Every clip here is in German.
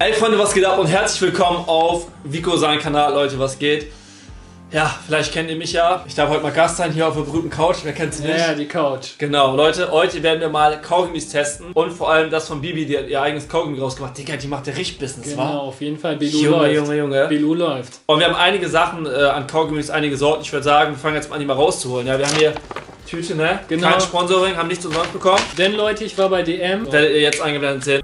Ey Freunde, was geht ab und herzlich willkommen auf Vico sein Kanal, Leute, was geht? Ja, vielleicht kennt ihr mich ja. Ich darf heute mal Gast sein hier auf der berühmten Couch. Wer kennt sie nicht? Ja, die Couch. Genau, Leute, heute werden wir mal Kaugummis testen und vor allem das von Bibi, die hat ihr eigenes Kaugummi rausgemacht. Digga, die macht ja richtig Business, Genau, wa? auf jeden Fall. Bilou Junge, läuft. Junge, Junge. Bilou läuft. Und wir haben einige Sachen äh, an Kaugummis, einige Sorten. Ich würde sagen, wir fangen jetzt mal an, die mal rauszuholen. Ja, wir haben hier Tüte, ne? Genau. Kein Sponsoring, haben nichts umsonst bekommen. Denn Leute, ich war bei DM. Werdet ihr jetzt eingeblendet sehen.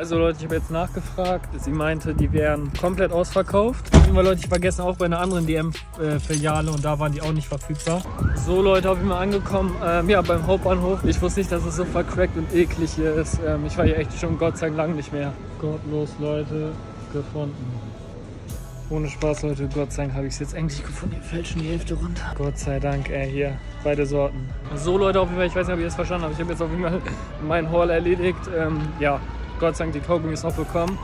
Also Leute, ich habe jetzt nachgefragt. Sie meinte, die wären komplett ausverkauft. Fall, Leute, ich war gestern auch bei einer anderen DM-Filiale und da waren die auch nicht verfügbar. So Leute, habe ich mal angekommen. Ähm, ja, beim Hauptbahnhof. Ich wusste nicht, dass es so vercrackt und eklig hier ist. Ähm, ich war hier echt schon Gott sei Dank lang nicht mehr. Gottlos, Leute, gefunden. Ohne Spaß, Leute, Gott sei Dank habe ich es jetzt endlich gefunden. Hier fällt schon die Hälfte runter. Gott sei Dank, ey, hier, beide Sorten. So, Leute, auf jeden Fall, ich weiß nicht, ob ihr es verstanden habt. Ich habe jetzt auf jeden Fall meinen Haul erledigt. Ähm, ja, Gott sei Dank die Kaugummis noch bekommen.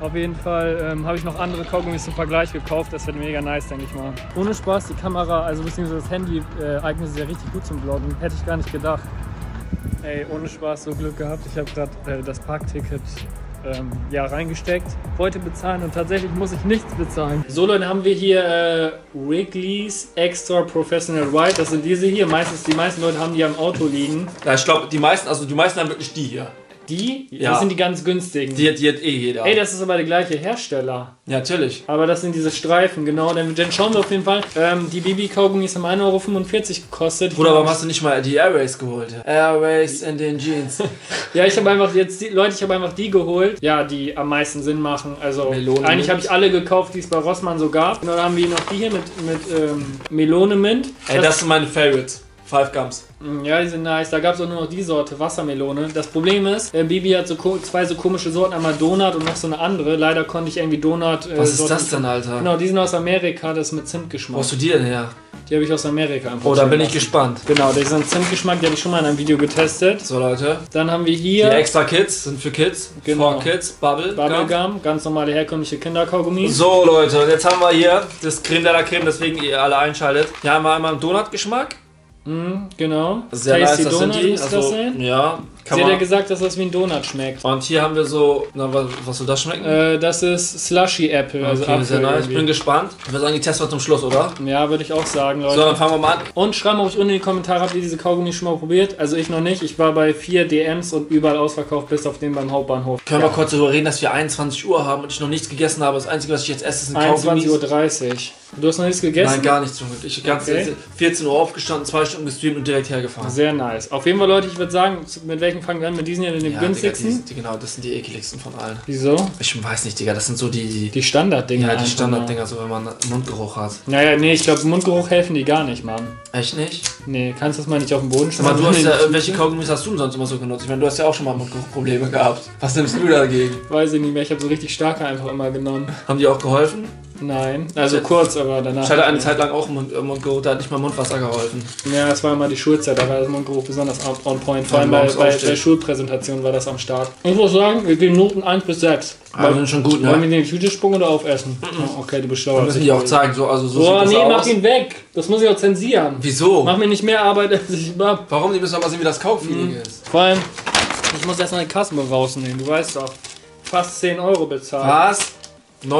Auf jeden Fall ähm, habe ich noch andere Kaugummis zum Vergleich gekauft. Das wird mega nice, denke ich mal. Ohne Spaß, die Kamera, also beziehungsweise das Handy äh, eignet sich ja richtig gut zum Vloggen. Hätte ich gar nicht gedacht. Ey, ohne Spaß, so Glück gehabt. Ich habe gerade äh, das Parkticket ähm, ja, reingesteckt. Wollte bezahlen und tatsächlich muss ich nichts bezahlen. So Leute, haben wir hier äh, Wrigley's Extra Professional White. Das sind diese hier. Meistens, die meisten Leute haben die am Auto liegen. Ja, ich glaube, die meisten, also die meisten haben wirklich die hier. Die, Ja. das sind die ganz günstigen. Die, hat- die hat eh jeder. Ey, das ist aber der gleiche Hersteller. ja, natürlich. Aber das sind diese Streifen, genau. Dann, dann schauen wir auf jeden Fall. Ähm, die BB-Kaugummis haben 1,45 Euro gekostet. Bruder, warum hast du nicht mal die Airways geholt? Airways in den Jeans. Ja, ich habe einfach jetzt die Leute, ich habe einfach die geholt, ja, die am meisten Sinn machen. Also Melone eigentlich habe ich alle gekauft, die es bei Rossmann so gab. Genau, dann haben wir noch die hier mit, mit ähm, Melone Mint. Ey, das sind meine Favorites. Five Gums. Mm, Ja, die sind nice. Da gab es auch nur noch die Sorte Wassermelone. Das Problem ist, äh, Bibi hat so zwei so komische Sorten, einmal Donut und noch so eine andere. Leider konnte ich irgendwie Donut. Äh, Was ist Sorten- das denn, Alter? Genau, die sind aus Amerika, das ist mit Wo Zimtgeschmack. hast du die denn her? Die habe ich aus Amerika einfach. Oh, da bin ich lassen. gespannt. Genau, die sind Zimtgeschmack, die habe ich schon mal in einem Video getestet. So, Leute. Dann haben wir Die hier extra Kids sind für Kids. Genau. For Kids. Bubble. Gum. Bubblegum, ganz normale herkömmliche Kinderkaugummi. So, Leute. Und jetzt haben wir hier das Creme de la Creme, deswegen ihr alle einschaltet. Hier haben wir einmal einen Donut-Geschmack. Mhm, genau. Sehr Tasty nice, das Donut sind die. muss das Also, sein. ja. Kann Sie hat ja gesagt, dass das wie ein Donut schmeckt. Und hier haben wir so, na, was, was soll das schmecken? Äh, das ist Slushy Apple, also okay, Apfel sehr nice. Ich bin gespannt. Ich würde sagen, die testen wir zum Schluss, oder? Ja, würde ich auch sagen, Leute. So, dann fangen wir mal an. Und schreibt mal ruhig unten in die Kommentare, habt ihr diese Kaugummi schon mal probiert? Also ich noch nicht. Ich war bei vier DMs und überall ausverkauft, bis auf den beim Hauptbahnhof. Können wir kurz darüber reden, dass wir 21 Uhr haben und ich noch nichts gegessen habe. Das Einzige, was ich jetzt esse, sind Kaugummis. 21.30 Uhr. Du hast noch nichts gegessen? Nein, gar nichts. Junge. Ich ganz Okay. 14 Uhr aufgestanden, zwei Stunden gestreamt und direkt hergefahren. Sehr nice. Auf jeden Fall, Leute, ich würde sagen, mit welchen fangen wir an? Mit diesen hier, den Ja, Digga, günstigsten? die, die, genau, das sind die ekligsten von allen. Wieso? Ich weiß nicht, Digga, das sind so die, die, Die Standarddinger. ja, die einfach Standarddinger, so wenn man Mundgeruch hat. Naja, nee, ich glaube, Mundgeruch helfen die gar nicht, Mann. Echt nicht? Nee, kannst du das mal nicht auf den Boden Aber du hast schmeißen? ja, welche Kaugummis hast du denn sonst immer so genutzt? Ich meine, du hast ja auch schon mal Mundgeruchprobleme gehabt. Was nimmst du dagegen? Weiß ich nicht mehr, ich habe so richtig starke einfach immer genommen. Haben die auch geholfen? Nein, also kurz, aber danach. Ich hatte eine Zeit lang auch Mund, äh, Mundgeruch, da hat nicht mal Mundwasser geholfen. Ja, das war immer die Schulzeit, da war das Mundgeruch besonders on- point. Vor allem bei, bei, bei Schulpräsentationen war das am Start. Ich muss sagen, wir geben Noten 1 bis 6. Aber wir sind schon gut, Wollen wir ne? in die Tüte spucken oder aufessen? Oh, okay, du bist schlauer. Wir müssen ich. die auch zeigen, so, also so Boah, sieht nee, mach ihn weg. Das muss ich auch zensieren. Wieso? Mach mir nicht mehr Arbeit, als ich hab. Warum? Die müssen aber sehen, wie das Kaufeeling Mhm. ist. Vor allem, ich muss erst mal den Kassenbuch rausnehmen, du weißt doch. Fast 10 Euro bezahlt. Was? 9,10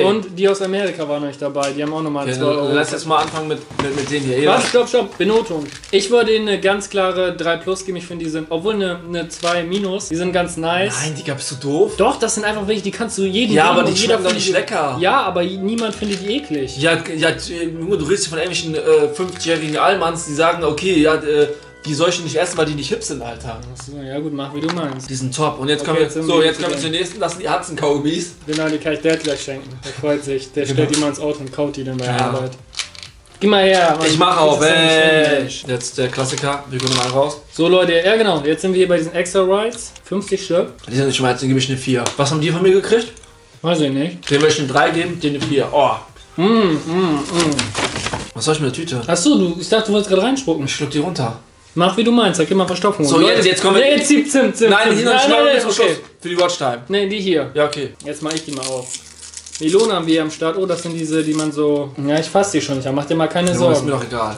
Euro. Und die aus Amerika waren euch dabei, die haben auch nochmal Okay, 2 Euro. lass jetzt mal anfangen mit, mit, mit denen hier. Was? Stopp, stopp. Benotung. Ich würde ihnen eine ganz klare 3 Plus geben. Ich finde, die sind, obwohl eine, eine 2 Minus, die sind ganz nice. Nein, Digga, bist du doof? Doch, das sind einfach wirklich, die kannst du jeden Ja, aber die schmecken doch nicht die- lecker. Ja, aber niemand findet die eklig. Ja, ja, du redest von irgendwelchen äh, 50-jährigen Allmanns, die sagen, okay, ja, äh, die soll ich nicht essen, weil die nicht hip sind, Alter. Achso, ja gut, mach wie du meinst. Die sind top. Und jetzt Okay, kommen wir, so, jetzt kommen wir zur nächsten. Das sind die Hudson-Kaugummis. Genau, die kann ich Dad gleich schenken. Der freut sich. Der Genau. stellt die mal ins Auto und kaut die dann bei der Ja. Arbeit. Geh mal her. Mann. Ich mach auf, ey. Mensch. Jetzt der Klassiker. Wir gehen mal raus. So Leute, ja genau, jetzt sind wir hier bei diesen Extra Rides. 50 Stück. Die sind nicht jetzt gebe ich eine 4. Was haben die von mir gekriegt? Weiß ich nicht. Den will ich eine 3 geben, den eine 4. Oh. Mm, mm, mm. Was soll ich mit der Tüte? Achso, du, ich dachte, du wolltest gerade reinspucken. Ich schluck die runter. Mach wie du meinst, da gib mal Verstopfung. So, jetzt- jetzt kommen wir- Nee, jetzt Zip, Zip, Zip. Nein, die nein, nein, nein, okay. Für die Watchtime. Nee, die hier. Ja, okay. Jetzt mach ich die mal auf. Melone haben wir hier am Start. Oh, das sind diese, die man so. Ja, ich fasse die schon nicht. Mach dir mal keine So, ist Sorgen. mir doch egal.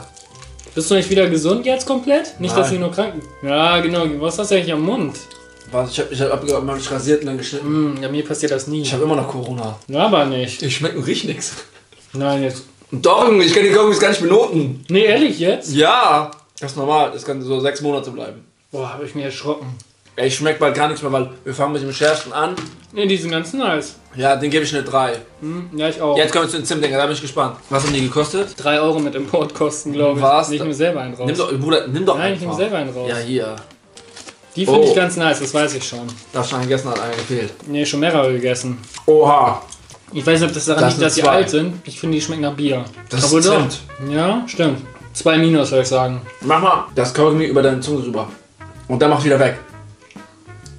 Bist du nicht wieder gesund jetzt komplett? Nicht, dass Nein. du nur krank Ja, genau. Was hast du eigentlich am Mund? Was? Ich hab mich abgegangen, hab mich rasiert und dann geschnitten. Mm, ja, mir passiert das nie. Ich habe immer noch Corona. Ja, aber nicht. Ich schmecke und riech nichts. Nein, jetzt. Doch, ich kann die Kaugummis gar nicht benoten. Nee, ehrlich jetzt? Ja, das ist normal. Das kann so sechs Monate bleiben. Boah, habe ich mir erschrocken. Ey, Ich schmecke bald gar nichts mehr, weil wir fangen mit dem schärfsten an. Nee, die sind ganz nice. Ja, den gebe ich eine 3. Hm, ja, ich auch. Jetzt kommen wir zu den Zimtdinger, da bin ich gespannt. Was haben die gekostet? 3 Euro mit Importkosten, glaube ich. Was? Ich nehme selber einen raus. Nimm doch, Bruder, nimm doch Nein, ich nehme selber einen raus. Ja, hier. Die finde Oh. ich ganz nice, das weiß ich schon. Das schon gegessen hat einer gefehlt. Nee, schon mehrere gegessen. Oha. Ich weiß nicht, ob das daran Das liegt, dass sie zwei. alt sind. Ich finde, die schmecken nach Bier. Das Obwohl ist doch. Zimt. Ja, stimmt. Zwei Minus, würde ich sagen. Mach mal das Kaugummi über deine Zunge rüber. Und dann mach wieder weg.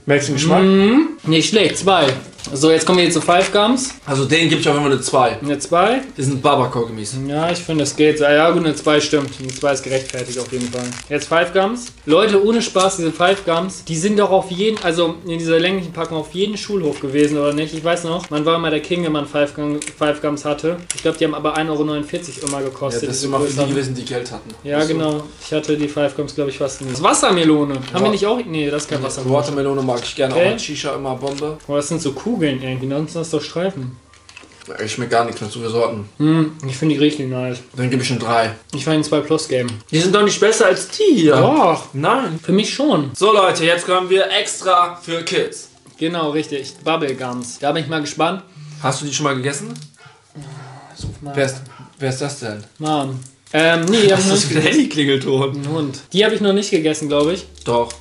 Merkst du den Geschmack? Mhm. Nicht schlecht, zwei. So, jetzt kommen wir hier zu Five Gums. Also den gebe ich auf jeden Fall eine 2. Eine zwei. Die sind Baba-Kaugummis. Ja, ich finde, es geht. Ja, ja, gut, eine 2 stimmt. Eine 2 ist gerechtfertigt auf jeden Fall. Jetzt Five Gums. Leute, ohne Spaß, diese Five Gums, die sind doch auf jeden, also in dieser länglichen Packung auf jeden Schulhof gewesen, oder nicht? Ich weiß noch, man war immer der King, wenn man Five, Gum, Five Gums hatte. Ich glaube, die haben aber 1,49 Euro immer Ja, gekostet. das ist immer für die gewesen, die Geld hatten. Ja, du? genau. Ich hatte die Five Gums, glaube ich, fast nie. Das Wassermelone. Haben wir Wa- nicht auch? Nee, das ist kein Wassermelone. Watermelone mag ich gerne, Okay. auch mit Shisha immer Bombe. Oh, das sind so Kugeln irgendwie, sonst das doch Streifen. Ich schmecke gar nichts mehr zu Sorten. Hm, ich finde die richtig nice. Dann gebe ich eine 3. Ich fand den 2 Plus Game. Die sind doch nicht besser als die hier. Doch, Nein. für mich schon. So Leute, jetzt kommen wir extra für Kids. Genau, richtig. Bubblegums. Da bin ich mal gespannt. Hast du die schon mal gegessen? Wer ist, wer ist das denn? Mann. Ähm, nee, Das ist nicht wieder gegessen. Handy-Klingelton. Ein Hund. Die habe ich noch nicht gegessen, glaube ich. Doch.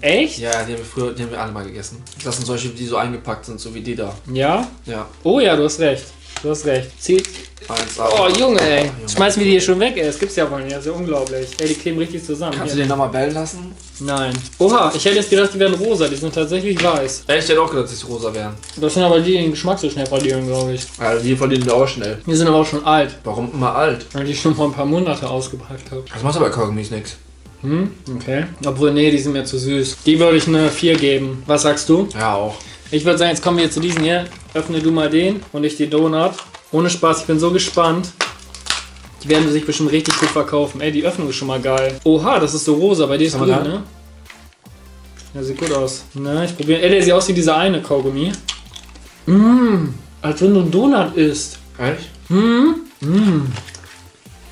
Echt? Ja, die haben wir früher, die haben wir alle mal gegessen. Das sind solche, die so eingepackt sind, so wie die da. Ja? Ja. Oh ja, du hast recht. Du hast recht. Zieh. Eins, Oh, Junge, ey. Schmeißen wir die hier schon weg, ey. Das gibt's ja wohl nicht. Das ist ja unglaublich. Ey, die kleben richtig zusammen. Kannst du Hier. den nochmal bellen lassen? Nein. Oha, ich hätte jetzt gedacht, die wären rosa. Die sind tatsächlich weiß. Ja, ich hätte auch gedacht, dass die rosa wären. Das sind aber die, die den Geschmack so schnell verlieren, glaube ich. Also die verlieren wir auch schnell. Die sind aber auch schon alt, Warum immer alt? weil ich schon vor ein paar Monate ausgepackt habe. Das macht aber Kaugummis nix. Hm, okay. Obwohl, nee, die sind mir zu süß. Die würde ich eine 4 geben. Was sagst du? Ja, auch. Ich würde sagen, jetzt kommen wir zu diesen hier. Öffne du mal den und ich die Donut. Ohne Spaß, ich bin so gespannt. Die werden sich bestimmt richtig gut verkaufen. Ey, die Öffnung ist schon mal geil. Oha, das ist so rosa. Bei dir ist grün, ne? Ja, sieht gut aus. Na, ich probiere. Ey, der sieht aus wie dieser eine Kaugummi. Mmm, als wenn du einen Donut isst. Echt? Hm?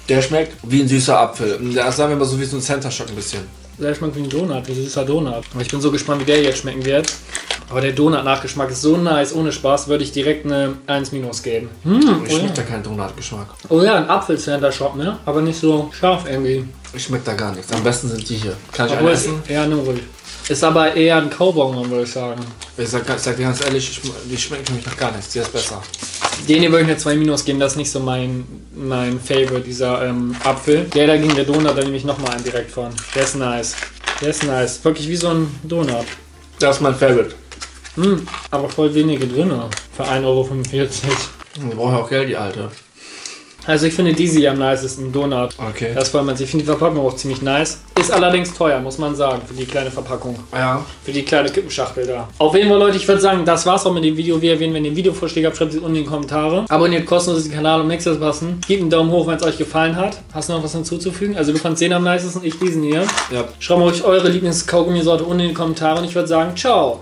Der schmeckt wie ein süßer Apfel. Der ist, sagen wir mal, so wie so ein Center Shock ein bisschen. Der schmeckt wie ein Donut, wie ein süßer Donut. Aber ich bin so gespannt, wie der jetzt schmecken wird. Aber der Donut-Nachgeschmack ist so nice, ohne Spaß, würde ich direkt eine 1 minus geben. Hm, Ich oh, ja. schmeckt da keinen Donut-Geschmack. oh ja, ein Apfel-Center-Shop, ne? Aber nicht so scharf irgendwie. Ich schmeckt da gar nichts. Am besten sind die hier. Kann ich es essen? eher nur ruhig. Ist aber eher ein Kaubonbon, würde ich sagen. Ich sag, sag dir ganz ehrlich, ich, die schmecken mich noch gar nichts. Die ist besser. Den hier würde ich eine 2 minus geben, das ist nicht so mein, mein Favorite, dieser ähm, Apfel. Der dagegen, der Donut, da nehme ich nochmal einen direkt von. Der ist nice. Der ist nice. Wirklich wie so ein Donut. Das ist mein Favorite. Hm, aber voll wenige drin. Für 1,45 Euro. Die braucht ja auch Geld, die alte. Also ich finde diese hier am nicesten, Donut. Okay. Das freut man sich. Ich finde die Verpackung auch ziemlich nice. Ist allerdings teuer, muss man sagen, für die kleine Verpackung. Ja. Für die kleine Kippenschachtel da. Auf jeden Fall, Leute, ich würde sagen, das war's auch mit dem Video. Wir erwähnen, wenn ihr Videovorschläge habt, schreibt sie unten in die Kommentare. Abonniert kostenlos den Kanal, um nichts zu verpassen. Gebt einen Daumen hoch, wenn es euch gefallen hat. Hast du noch was hinzuzufügen? Also du fandst den am nicesten, ich diesen hier. Ja. Schreibt mal euch eure Lieblings-Kaugummisorte unten in die Kommentare und ich würde sagen, ciao.